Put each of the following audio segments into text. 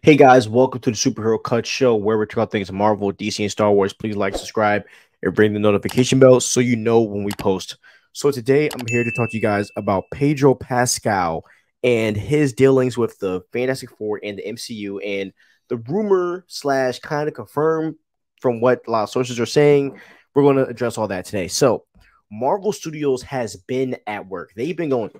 Hey guys, welcome to the Superhero Cut Show where we talk about things Marvel, DC, and Star Wars. Please like, subscribe, and ring the notification bell so you know when we post. So today I'm here to talk to you guys about Pedro Pascal and his dealings with the Fantastic Four and the MCU and the rumor slash kind of confirm from what a lot of sources are saying. We're going to address all that today. So Marvel Studios has been at work. They've been going.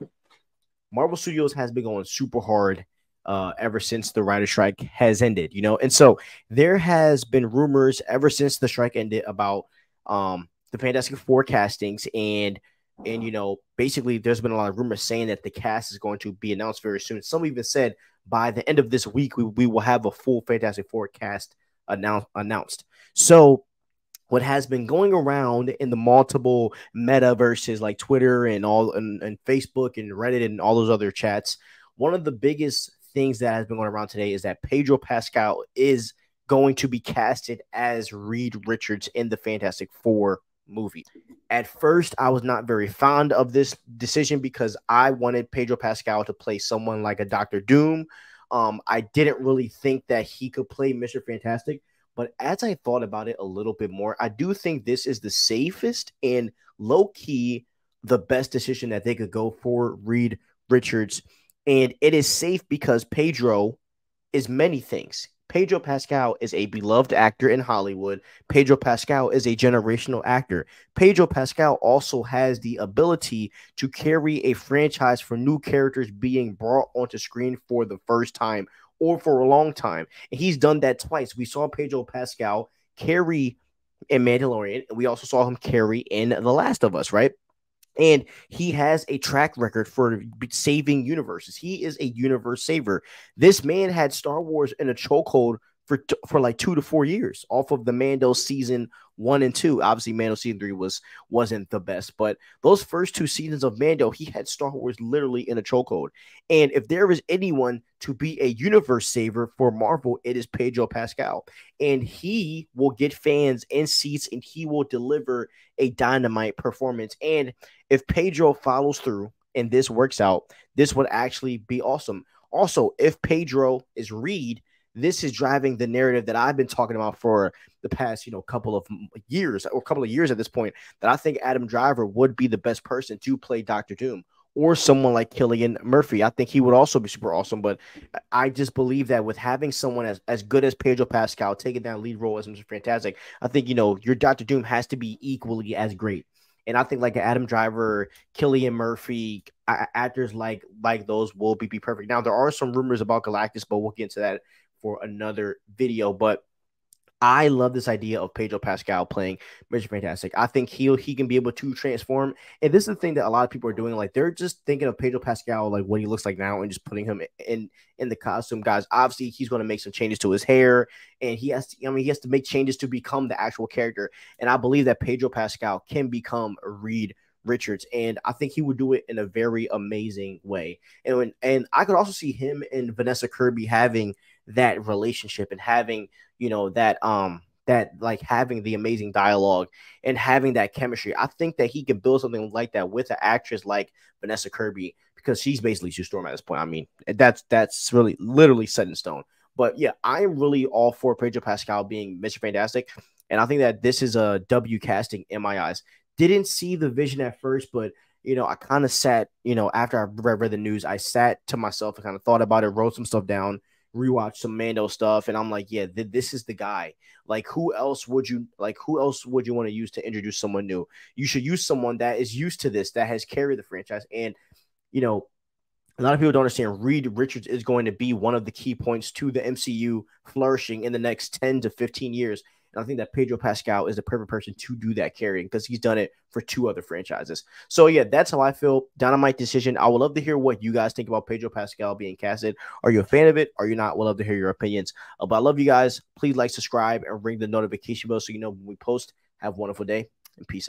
Marvel Studios has been going super hard uh, ever since the writer strike has ended, you know. And so there has been rumors ever since the strike ended about um, the Fantastic Four castings and and you know basically there's been a lot of rumors saying that the cast is going to be announced very soon. Some even said by the end of this week we, we will have a full Fantastic Four cast announce, announced. So what has been going around in the multiple metaverses like Twitter and all and, and Facebook and Reddit and all those other chats, one of the biggest things that has been going around today is that Pedro Pascal is going to be casted as Reed Richards in the Fantastic Four movie. At first, I was not very fond of this decision because I wanted Pedro Pascal to play someone like a Doctor Doom. Um, I didn't really think that he could play Mr. Fantastic, but as I thought about it a little bit more, I do think this is the safest and low key the best decision that they could go for Reed Richards and it is safe because Pedro is many things. Pedro Pascal is a beloved actor in Hollywood. Pedro Pascal is a generational actor. Pedro Pascal also has the ability to carry a franchise for new characters being brought onto screen for the first time or for a long time. And he's done that twice. We saw Pedro Pascal carry in Mandalorian, and we also saw him carry in The Last of Us, right? And he has a track record for saving universes. He is a universe saver. This man had Star Wars in a chokehold for for like two to four years off of the Mando season one and two. Obviously, Mando season three was wasn't the best, but those first two seasons of Mando, he had Star Wars literally in a chokehold. And if there is anyone to be a universe saver for Marvel, it is Pedro Pascal, and he will get fans in seats, and he will deliver a dynamite performance. And if Pedro follows through and this works out, this would actually be awesome. Also, if Pedro is Reed this is driving the narrative that I've been talking about for the past, you know, couple of years or a couple of years at this point that I think Adam Driver would be the best person to play Doctor Doom or someone like Cillian Murphy. I think he would also be super awesome, but I just believe that with having someone as, as good as Pedro Pascal taking that lead role as Mr. Fantastic, I think, you know, your Doctor Doom has to be equally as great. And I think like Adam Driver, Cillian Murphy, actors like like those will be, be perfect. Now there are some rumors about Galactus, but we'll get into that for another video. But I love this idea of Pedro Pascal playing Mr. Fantastic. I think he he can be able to transform. And this is the thing that a lot of people are doing. Like they're just thinking of Pedro Pascal like what he looks like now and just putting him in in the costume. Guys, obviously he's going to make some changes to his hair and he has to, I mean he has to make changes to become the actual character. And I believe that Pedro Pascal can become Reed Richards, and I think he would do it in a very amazing way. And when, and I could also see him and Vanessa Kirby having that relationship and having you know that um that like having the amazing dialogue and having that chemistry. I think that he can build something like that with an actress like Vanessa Kirby because she's basically Sue Storm at this point. I mean, that's that's really literally set in stone. But yeah, I'm really all for Pedro Pascal being Mr. Fantastic. And I think that this is a W casting in my eyes. Didn't see the vision at first, but you know, I kind of sat, you know, after I read, read the news, I sat to myself and kind of thought about it, wrote some stuff down, rewatch some Mando stuff, and I'm like, yeah, th- this is the guy. Like, who else would you like? Who else would you want to use to introduce someone new? You should use someone that is used to this, that has carried the franchise, and you know. A lot of people don't understand Reed Richards is going to be one of the key points to the MCU flourishing in the next 10 to 15 years. I think that Pedro Pascal is the perfect person to do that carrying because he's done it for two other franchises. So yeah, that's how I feel. Dynamite decision. I would love to hear what you guys think about Pedro Pascal being casted. Are you a fan of it? Are you not? We'd love to hear your opinions. Uh, but I love you guys. Please like, subscribe, and ring the notification bell so you know when we post. Have a wonderful day and peace out.